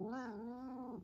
Wow.